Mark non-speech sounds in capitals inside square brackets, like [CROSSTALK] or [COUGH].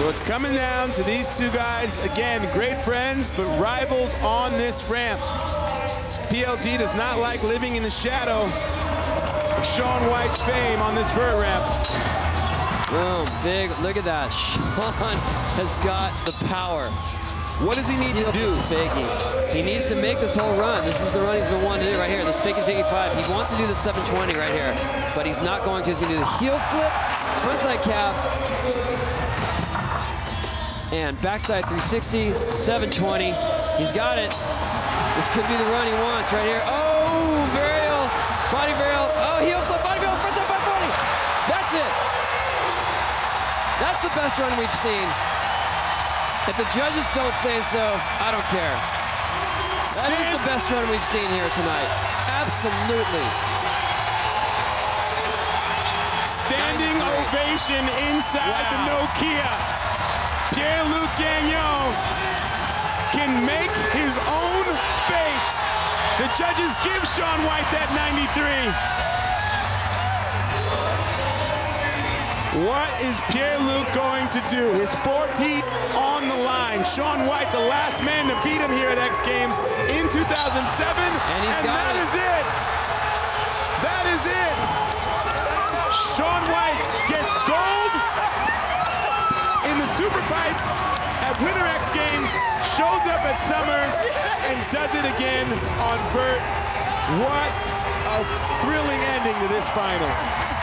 So it's coming down to these two guys. Again, great friends, but rivals on this ramp. PLG does not like living in the shadow of Shaun White's fame on this vert ramp. Boom, big, look at that. [LAUGHS] Shaun has got the power. What does he need to do? Fakie. He needs to make this whole run. This is the run he's been wanting to do right here, this fakie fakie five. He wants to do the 720 right here, but he's not going to. He's going to do the heel flip, frontside cap, and backside 360, 720. He's got it. This could be the run he wants right here. Oh, varial, body varial. Oh, heel flip, body varial, frontside 540. That's it. That's the best run we've seen. If the judges don't say so, I don't care. That is the best run we've seen here tonight. Absolutely. Standing ovation inside wow. the Nokia. Pierre-Luc Gagnon can make his own fate. The judges give Shaun White that 93. What is Pierre-Luc going to do? His fourth heat on the line. Shaun White, the last man to beat him here at X Games in 2007. And he's and that it. is it. That is it. Shaun White gets gold in the super pipe at Winter X Games, shows up at Summer, and does it again on vert. What a thrilling ending to this final.